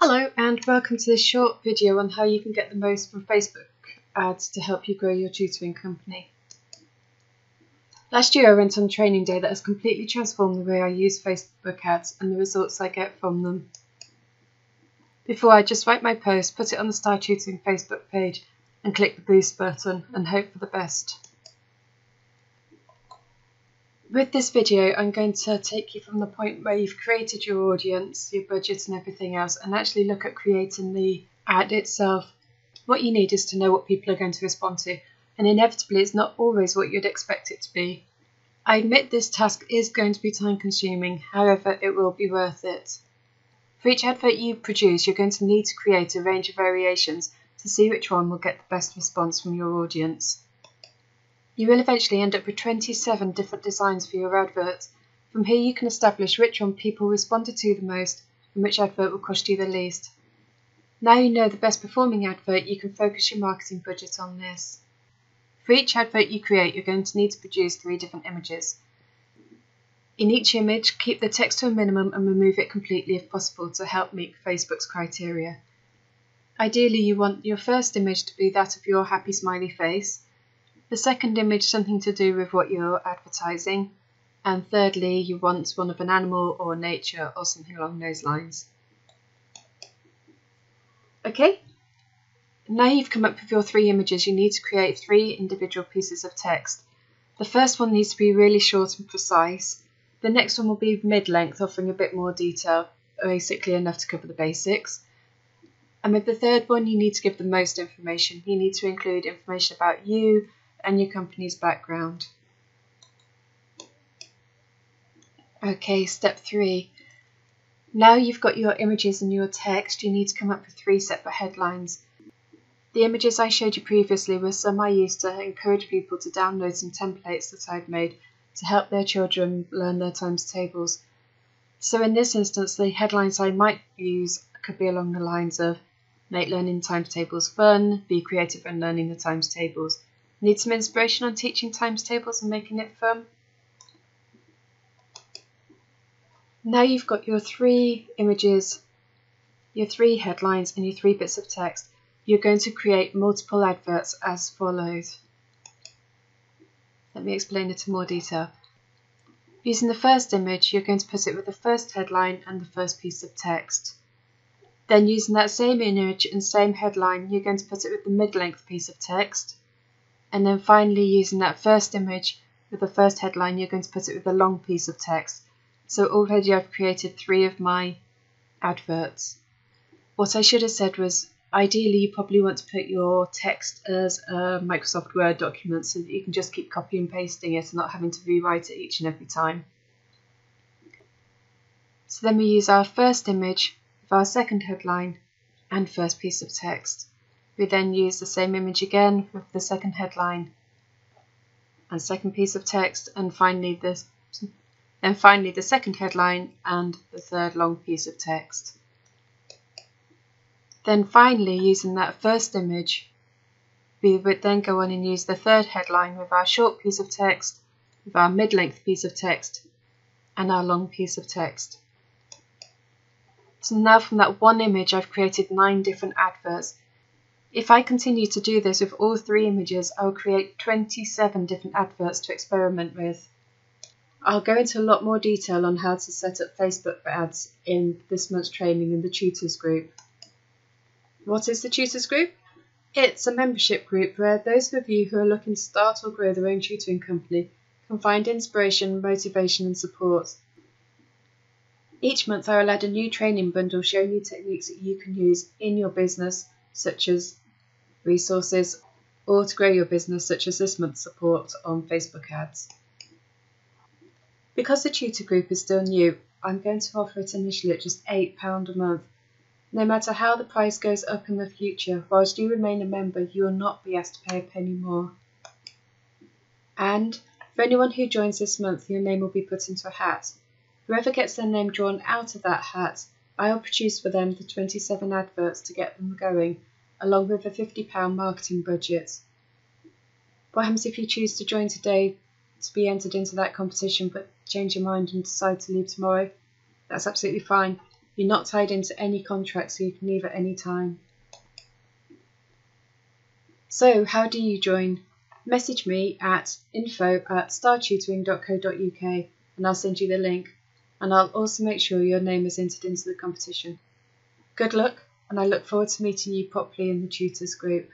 Hello and welcome to this short video on how you can get the most from Facebook ads to help you grow your tutoring company. Last year I went on a training day that has completely transformed the way I use Facebook ads and the results I get from them. Before I just write my post, put it on the Start Tutoring Facebook page and click the boost button and hope for the best. With this video, I'm going to take you from the point where you've created your audience, your budget and everything else, and actually look at creating the ad itself. What you need is to know what people are going to respond to, and inevitably it's not always what you'd expect it to be. I admit this task is going to be time consuming, however it will be worth it. For each advert you produce, you're going to need to create a range of variations to see which one will get the best response from your audience. You will eventually end up with 27 different designs for your advert. From here you can establish which one people responded to the most and which advert will cost you the least. Now you know the best performing advert, you can focus your marketing budget on this. For each advert you create, you're going to need to produce three different images. In each image, keep the text to a minimum and remove it completely if possible to help meet Facebook's criteria. Ideally, you want your first image to be that of your happy smiley face, the second image something to do with what you're advertising. And thirdly, you want one of an animal or nature or something along those lines. Okay, now you've come up with your three images, you need to create three individual pieces of text. The first one needs to be really short and precise. The next one will be mid-length, offering a bit more detail, basically enough to cover the basics. And with the third one, you need to give the most information. You need to include information about you, and your company's background. Okay, step three. Now you've got your images and your text, you need to come up with three separate headlines. The images I showed you previously were some I used to encourage people to download some templates that I'd made to help their children learn their times tables. So in this instance, the headlines I might use could be along the lines of make learning times tables fun, be creative when learning the times tables, Need some inspiration on teaching times tables and making it fun? Now you've got your three images, your three headlines and your three bits of text. You're going to create multiple adverts as follows. Let me explain it in more detail. Using the first image, you're going to put it with the first headline and the first piece of text. Then using that same image and same headline, you're going to put it with the mid-length piece of text. And then finally using that first image with the first headline, you're going to put it with a long piece of text. So already I've created three of my adverts. What I should have said was ideally you probably want to put your text as a Microsoft Word document so that you can just keep copy and pasting it and not having to rewrite it each and every time. So then we use our first image with our second headline and first piece of text. We then use the same image again with the second headline and second piece of text and finally this then finally the second headline and the third long piece of text. Then finally using that first image we would then go on and use the third headline with our short piece of text, with our mid-length piece of text and our long piece of text. So now from that one image I've created nine different adverts if I continue to do this with all three images, I'll create 27 different adverts to experiment with. I'll go into a lot more detail on how to set up Facebook ads in this month's training in the Tutors group. What is the Tutors group? It's a membership group where those of you who are looking to start or grow their own tutoring company can find inspiration, motivation and support. Each month I will add a new training bundle showing you techniques that you can use in your business such as resources, or to grow your business, such as this month's support on Facebook ads. Because the tutor group is still new, I'm going to offer it initially at just £8 a month. No matter how the price goes up in the future, whilst you remain a member, you will not be asked to pay a penny more. And for anyone who joins this month, your name will be put into a hat. Whoever gets their name drawn out of that hat, I'll produce for them the 27 adverts to get them going along with a £50 marketing budget. Happens if you choose to join today to be entered into that competition but change your mind and decide to leave tomorrow? That's absolutely fine. You're not tied into any contract, so you can leave at any time. So, how do you join? Message me at info at startutoring.co.uk and I'll send you the link. And I'll also make sure your name is entered into the competition. Good luck, and I look forward to meeting you properly in the tutors group.